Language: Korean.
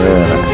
네.